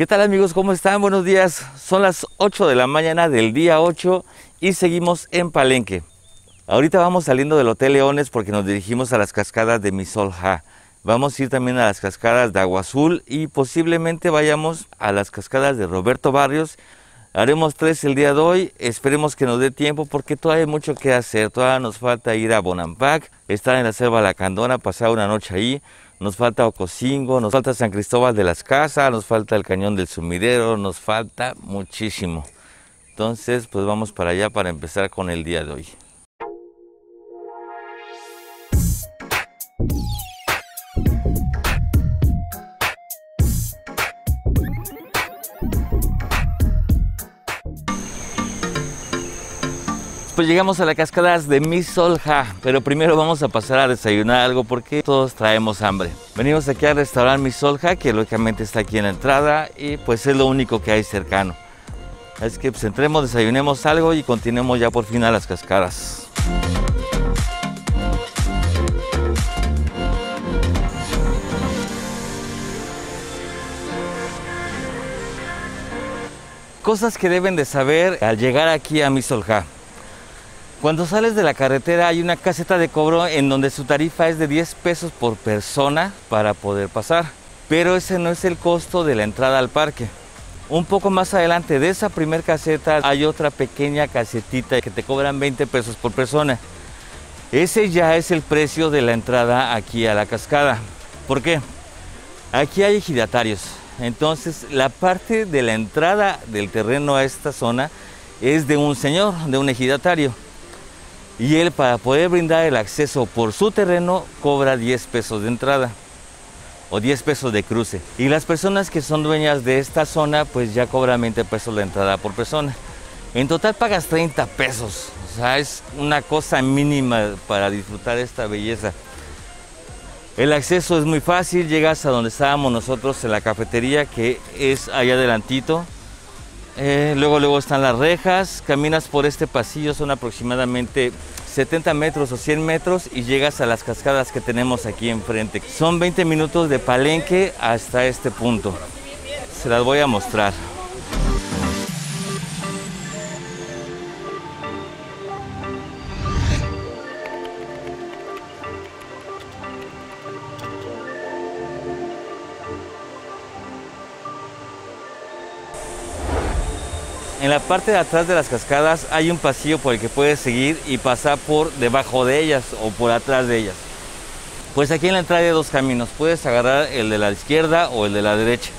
¿Qué tal amigos? ¿Cómo están? Buenos días. Son las 8 de la mañana del día 8 y seguimos en Palenque. Ahorita vamos saliendo del Hotel Leones porque nos dirigimos a las cascadas de Misolja. Vamos a ir también a las cascadas de Agua Azul y posiblemente vayamos a las cascadas de Roberto Barrios. Haremos tres el día de hoy. Esperemos que nos dé tiempo porque todavía hay mucho que hacer. Todavía nos falta ir a Bonampak, estar en la selva La Candona, pasar una noche ahí nos falta Ocosingo, nos falta San Cristóbal de las Casas, nos falta el Cañón del Sumidero, nos falta muchísimo. Entonces, pues vamos para allá para empezar con el día de hoy. Pues llegamos a las cascadas de Misolja, pero primero vamos a pasar a desayunar algo porque todos traemos hambre. Venimos aquí al restaurante Misolja, que lógicamente está aquí en la entrada y pues es lo único que hay cercano. Así que pues entremos, desayunemos algo y continuemos ya por fin a las cascadas. Cosas que deben de saber al llegar aquí a Misolja. Cuando sales de la carretera hay una caseta de cobro en donde su tarifa es de 10 pesos por persona para poder pasar. Pero ese no es el costo de la entrada al parque. Un poco más adelante de esa primer caseta hay otra pequeña casetita que te cobran 20 pesos por persona. Ese ya es el precio de la entrada aquí a la cascada. ¿Por qué? Aquí hay ejidatarios. Entonces la parte de la entrada del terreno a esta zona es de un señor, de un ejidatario y él para poder brindar el acceso por su terreno cobra 10 pesos de entrada o 10 pesos de cruce. Y las personas que son dueñas de esta zona pues ya cobran 20 pesos de entrada por persona. En total pagas 30 pesos, o sea, es una cosa mínima para disfrutar esta belleza. El acceso es muy fácil, llegas a donde estábamos nosotros en la cafetería que es allá adelantito. Eh, luego, luego están las rejas, caminas por este pasillo, son aproximadamente 70 metros o 100 metros y llegas a las cascadas que tenemos aquí enfrente. Son 20 minutos de palenque hasta este punto. Se las voy a mostrar. En la parte de atrás de las cascadas hay un pasillo por el que puedes seguir y pasar por debajo de ellas o por atrás de ellas. Pues aquí en la entrada hay dos caminos, puedes agarrar el de la izquierda o el de la derecha.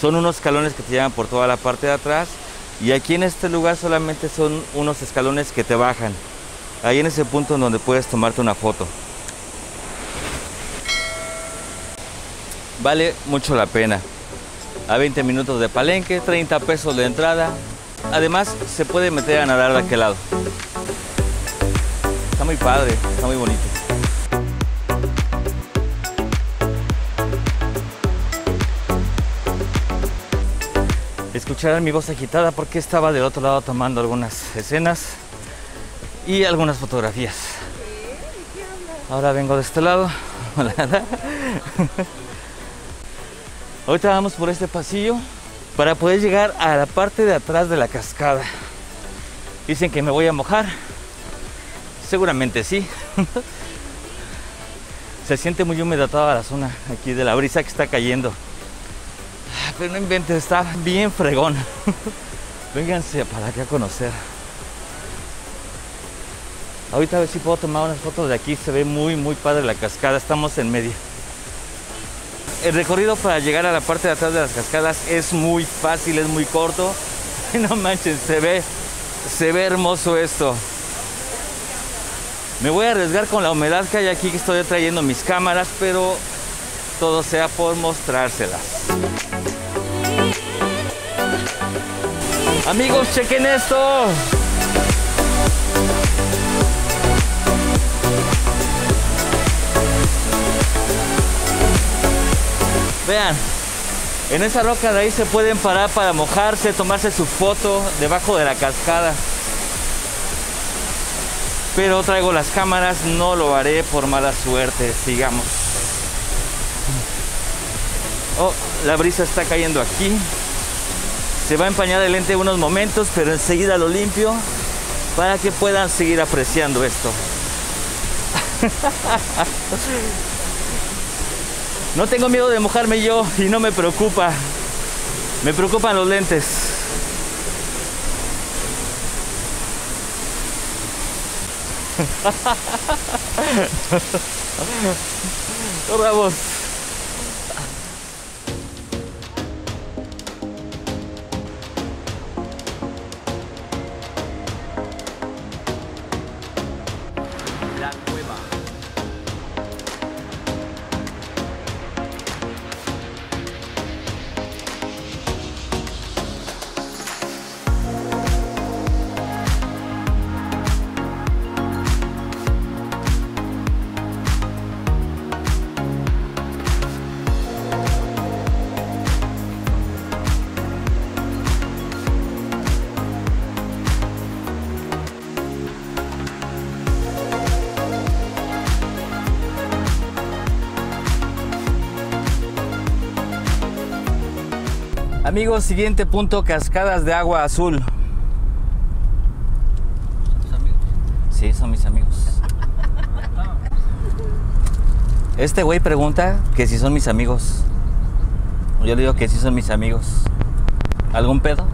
Son unos escalones que te llevan por toda la parte de atrás y aquí en este lugar solamente son unos escalones que te bajan. Ahí en ese punto en donde puedes tomarte una foto. Vale mucho la pena a 20 minutos de palenque, 30 pesos de entrada. Además, se puede meter a nadar de aquel lado. Está muy padre, está muy bonito. Escucharon mi voz agitada porque estaba del otro lado tomando algunas escenas y algunas fotografías. Ahora vengo de este lado. Ahorita vamos por este pasillo para poder llegar a la parte de atrás de la cascada. Dicen que me voy a mojar. Seguramente sí. Se siente muy húmeda toda la zona aquí de la brisa que está cayendo. Ah, pero no inventes, está bien fregón. Vénganse para acá a conocer. Ahorita a ver si puedo tomar unas fotos de aquí. Se ve muy, muy padre la cascada. Estamos en medio el recorrido para llegar a la parte de atrás de las cascadas es muy fácil, es muy corto. No manches, se ve, se ve hermoso esto. Me voy a arriesgar con la humedad que hay aquí, que estoy trayendo mis cámaras, pero todo sea por mostrárselas. Amigos, chequen esto. Vean, en esa roca de ahí se pueden parar para mojarse, tomarse su foto debajo de la cascada. Pero traigo las cámaras, no lo haré por mala suerte, sigamos. Oh, la brisa está cayendo aquí. Se va a empañar el lente unos momentos, pero enseguida lo limpio para que puedan seguir apreciando esto. No tengo miedo de mojarme yo y no me preocupa. Me preocupan los lentes. Vamos. Amigos, siguiente punto, cascadas de agua azul. ¿Tus amigos? Sí, son mis amigos. Este güey pregunta que si son mis amigos. Yo le digo que sí son mis amigos. ¿Algún pedo?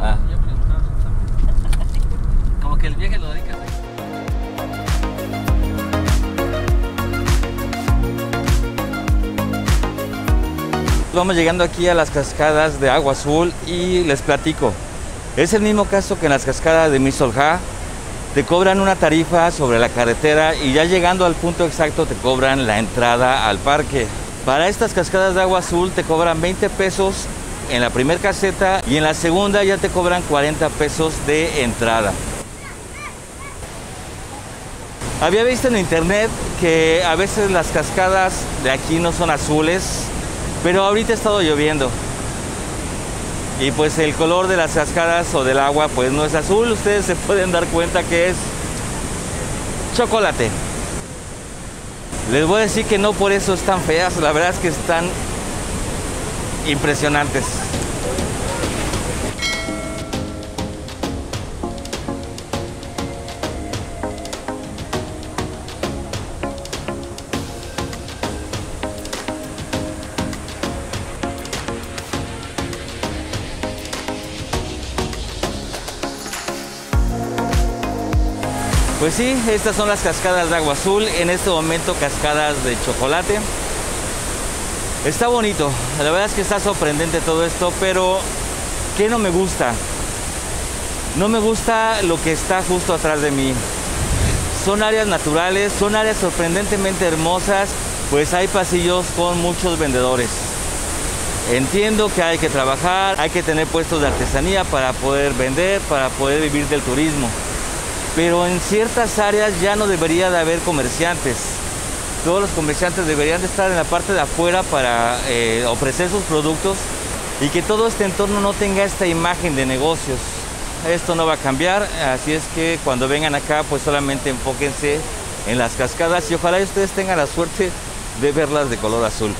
Ah. Ya preguntaba a sus amigos. Como que el viaje lo dedicas Vamos llegando aquí a las cascadas de agua azul y les platico. Es el mismo caso que en las cascadas de Misolja. Te cobran una tarifa sobre la carretera y ya llegando al punto exacto te cobran la entrada al parque. Para estas cascadas de agua azul te cobran 20 pesos en la primera caseta y en la segunda ya te cobran 40 pesos de entrada. Había visto en internet que a veces las cascadas de aquí no son azules, pero ahorita ha estado lloviendo. Y pues el color de las cascadas o del agua pues no es azul, ustedes se pueden dar cuenta que es chocolate. Les voy a decir que no por eso están feas, la verdad es que están impresionantes. Pues sí, estas son las cascadas de agua azul, en este momento cascadas de chocolate. Está bonito, la verdad es que está sorprendente todo esto, pero ¿qué no me gusta? No me gusta lo que está justo atrás de mí. Son áreas naturales, son áreas sorprendentemente hermosas, pues hay pasillos con muchos vendedores. Entiendo que hay que trabajar, hay que tener puestos de artesanía para poder vender, para poder vivir del turismo pero en ciertas áreas ya no debería de haber comerciantes. Todos los comerciantes deberían de estar en la parte de afuera para eh, ofrecer sus productos y que todo este entorno no tenga esta imagen de negocios. Esto no va a cambiar, así es que cuando vengan acá pues solamente enfóquense en las cascadas y ojalá ustedes tengan la suerte de verlas de color azul.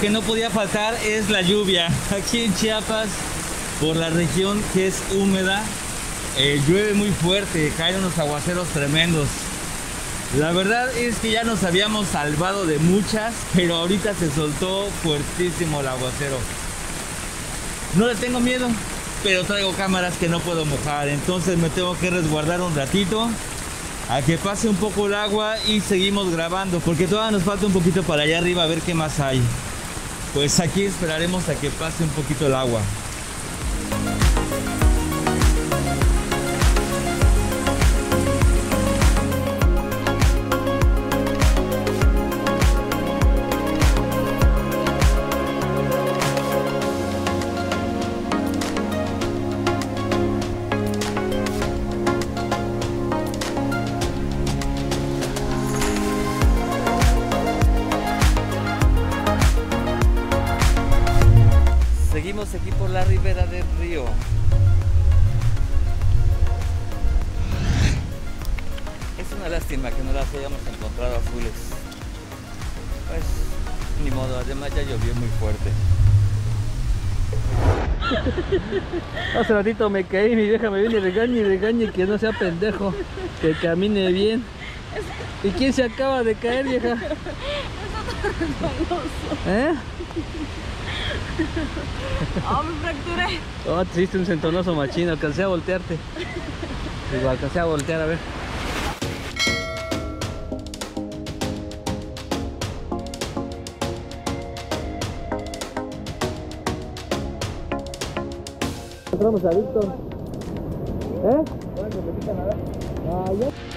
Que no podía faltar es la lluvia. Aquí en Chiapas, por la región que es húmeda, eh, llueve muy fuerte, caen unos aguaceros tremendos. La verdad es que ya nos habíamos salvado de muchas, pero ahorita se soltó fuertísimo el aguacero. No le tengo miedo, pero traigo cámaras que no puedo mojar, entonces me tengo que resguardar un ratito a que pase un poco el agua y seguimos grabando, porque todavía nos falta un poquito para allá arriba a ver qué más hay. Pues aquí esperaremos a que pase un poquito el agua. Ribera del río. Es una lástima que no las hayamos encontrado azules. Pues, ni modo, además ya llovió muy fuerte. Hace ratito me caí, mi vieja me viene y regañe y regañe que no sea pendejo, que camine bien. ¿Y quién se acaba de caer, vieja? ¿Eh? Oh, me fracturé. Oh, te hiciste un centonoso machino, alcancé a voltearte. Digo, alcancé a voltear, a ver. Encontramos a Víctor. ¿Eh? Ah, ya.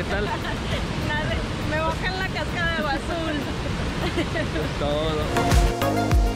¿Qué tal? Nada, Me bajé en la cascada de azul. Todo.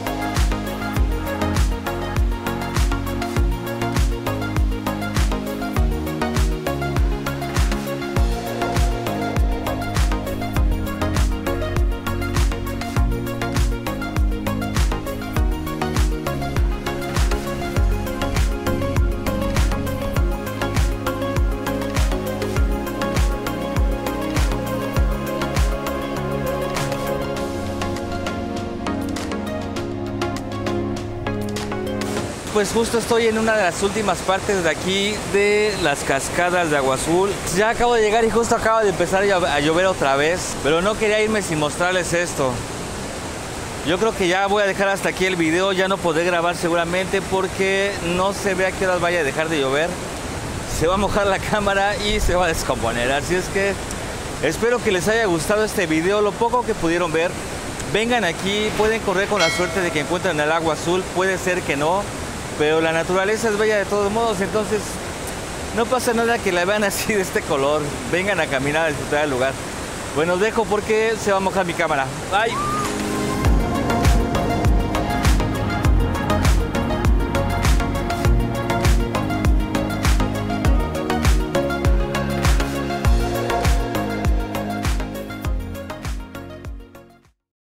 Pues justo estoy en una de las últimas partes de aquí de las cascadas de Agua Azul. Ya acabo de llegar y justo acaba de empezar a llo- a llover otra vez, pero no quería irme sin mostrarles esto. Yo creo que ya voy a dejar hasta aquí el video, ya no podré grabar seguramente porque no se ve a qué horas vaya a dejar de llover. Se va a mojar la cámara y se va a descomponer, así es que espero que les haya gustado este video, lo poco que pudieron ver. Vengan aquí, pueden correr con la suerte de que encuentren el agua azul, puede ser que no, pero la naturaleza es bella de todos modos, entonces no pasa nada que la vean así de este color. Vengan a caminar a disfrutar del lugar. Bueno, dejo porque se va a mojar mi cámara. Bye.